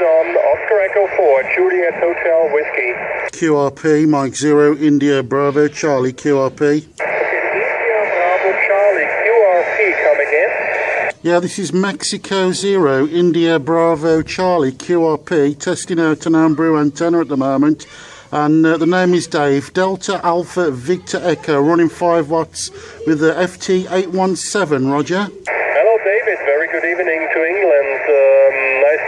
David on Oscar Echo 4, Juliet Hotel Whiskey. QRP, Mike Zero, India Bravo, Charlie QRP. Okay, India Bravo Charlie, QRP coming in. Yeah, this is Mexico Zero, India Bravo, Charlie QRP, testing out an homebrew antenna at the moment. And uh, the name is Dave, Delta Alpha Victor Echo, running 5 watts with the FT817, Roger. Hello, David. Very good evening to England. Nice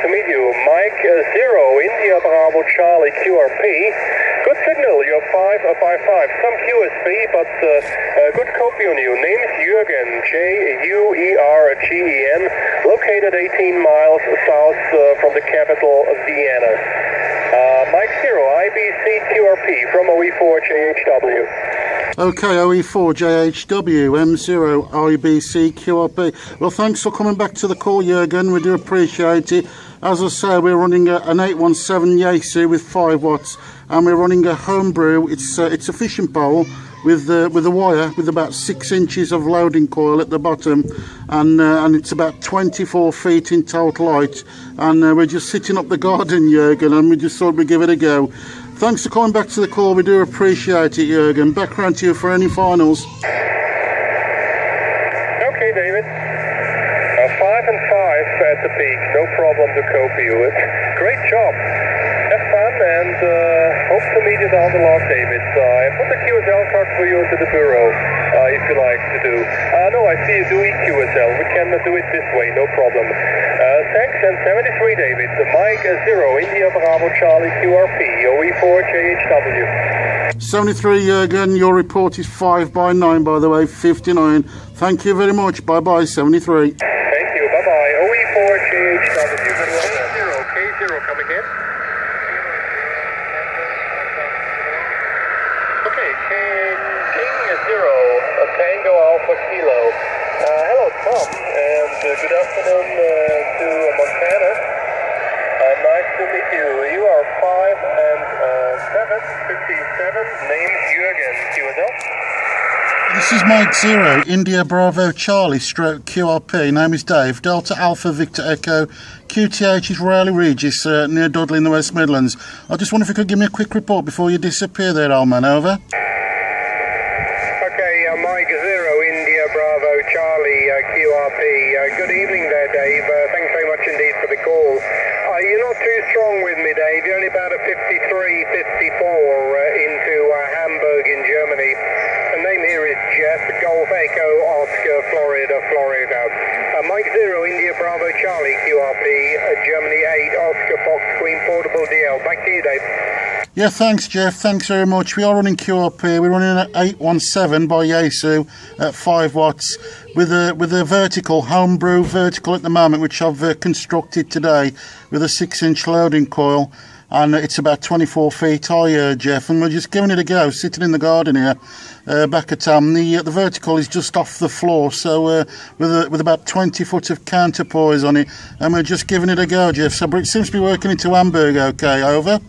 to meet you. Mike uh, Zero, India Bravo Charlie QRP. Good signal. You're 5 uh, by 5. Some QSB, but uh, uh, good copy on you. Name is Jürgen, J U E R G E N, located 18 miles south uh, from the capital of Vienna. Uh, Mike Zero, IBC QRP from OE4 JHW. Okay, OE4 JHW M0 IBC QRP. Well, thanks for coming back to the call, Jurgen. We do appreciate it. As I say, we're running a, an 817 Yaesu with 5 watts, and we're running a homebrew. It's uh, it's a fishing pole with uh, with a wire with about six inches of loading coil at the bottom, and uh, and it's about 24 feet in total height. And uh, we're just sitting up the garden, Jurgen, and we just thought we'd give it a go. Thanks for coming back to the call. We do appreciate it, Jurgen. Back round to you for any finals. Okay, David. Uh, five and five at the peak. No problem to cope with. Great job. Have fun and uh, to meet you down the log, David. Uh, I put the QSL card for you into the bureau uh, if you like to do. Uh, no, I see you do EQSL. We can do it this way, no problem. Uh, thanks and 73, David. Mike uh, Zero, India Bravo Charlie QRP, OE4 JHW. 73 Jurgen, your report is 5 by 9 by the way, 59. Thank you very much. Bye bye, 73. Thank you. Bye bye. OE4 JHW. Zero, K0 coming in. Okay, King, Zero, a Tango Alpha Kilo. Uh, hello, Tom, and uh, good afternoon uh, to Montana. Uh, nice to meet you. You are 5 and uh, 7, 57. Name Jürgen, QSL. This is Mike Zero, India Bravo Charlie stroke QRP. Name is Dave, Delta Alpha Victor Echo. QTH is Rowley Regis uh, near Dudley in the West Midlands. I just wonder if you could give me a quick report before you disappear there, old man. Over. Mike Zero, India Bravo Charlie uh, QRP. Uh, good evening there, Dave. Uh, thanks very much indeed for the call. Uh, you're not too strong with me, Dave. You're only about a 53, 54 uh, into Hamburg in Germany. The name here is Jeff, Golf Echo Oscar, Florida, Florida. Mike Zero, India Bravo Charlie QRP, Germany 8, Oscar Fox Queen Portable DL. Back to you, Dave. Yeah, thanks, Jeff. Thanks very much. We are running QRP. We're running at 817 by Yaesu at 5 watts with a with a vertical homebrew vertical at the moment, which I've uh, constructed today with a 6 inch loading coil. And it's about 24 feet high, uh, Jeff, and we're just giving it a go, sitting in the garden here, uh, back at Tam. The uh, the vertical is just off the floor, so uh, with a, with about 20 foot of counterpoise on it, and we're just giving it a go, Jeff. So it seems to be working into Hamburg, okay. Over.